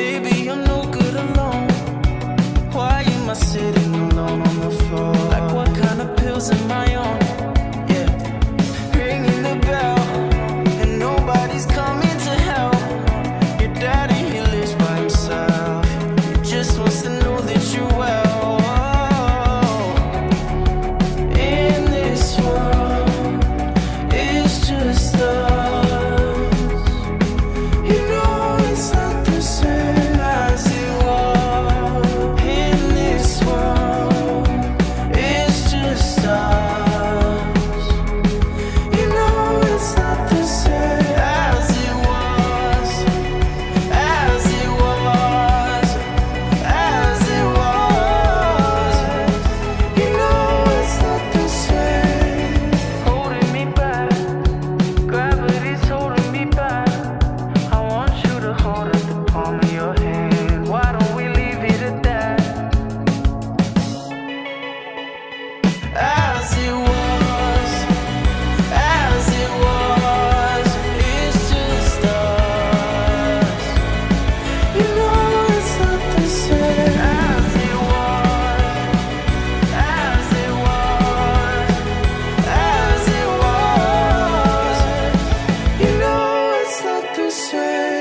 Maybe I'm no good alone. Why am I sitting alone on the floor? Like what kind of pills am I on? Yeah, ringing the bell, and nobody's coming to help. Your daddy he lives by himself. He just wants to know that you're well. In this world, it's just the say.